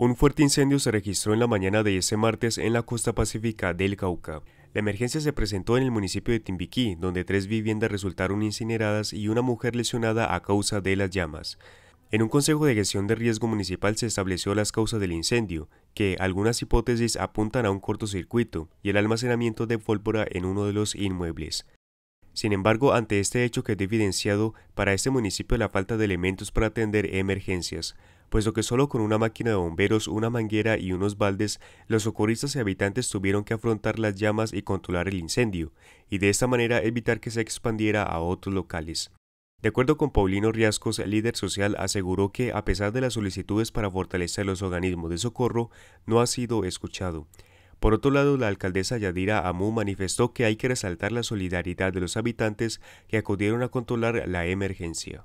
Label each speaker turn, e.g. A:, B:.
A: Un fuerte incendio se registró en la mañana de ese martes en la costa pacífica del Cauca. La emergencia se presentó en el municipio de Timbiquí, donde tres viviendas resultaron incineradas y una mujer lesionada a causa de las llamas. En un consejo de gestión de riesgo municipal se estableció las causas del incendio, que algunas hipótesis apuntan a un cortocircuito y el almacenamiento de pólvora en uno de los inmuebles. Sin embargo, ante este hecho quedó evidenciado para este municipio la falta de elementos para atender emergencias, puesto que solo con una máquina de bomberos, una manguera y unos baldes, los socorristas y habitantes tuvieron que afrontar las llamas y controlar el incendio, y de esta manera evitar que se expandiera a otros locales. De acuerdo con Paulino Riascos, el líder social aseguró que, a pesar de las solicitudes para fortalecer los organismos de socorro, no ha sido escuchado. Por otro lado, la alcaldesa Yadira Amu manifestó que hay que resaltar la solidaridad de los habitantes que acudieron a controlar la emergencia.